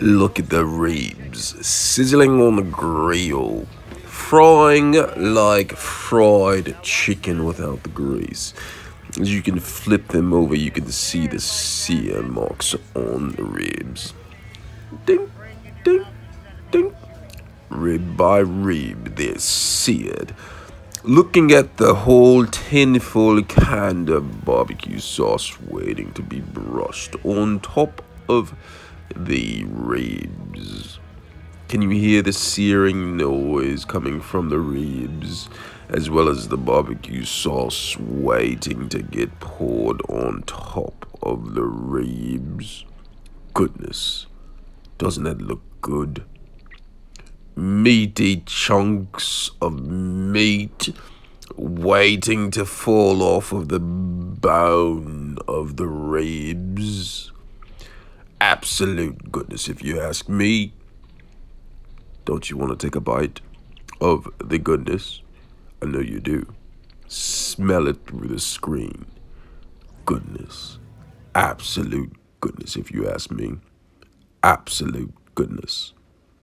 Look at the ribs sizzling on the grill, frying like fried chicken without the grease. As you can flip them over, you can see the sear marks on the ribs. Ding, ding, ding. Rib by rib, they're seared. Looking at the whole tinful can of barbecue sauce waiting to be brushed on top of the ribs. Can you hear the searing noise coming from the ribs, as well as the barbecue sauce waiting to get poured on top of the ribs? Goodness, doesn't that look good? Meaty chunks of meat waiting to fall off of the bone of the ribs absolute goodness, if you ask me. Don't you want to take a bite of the goodness? I know you do. Smell it through the screen. Goodness. Absolute goodness, if you ask me. Absolute goodness.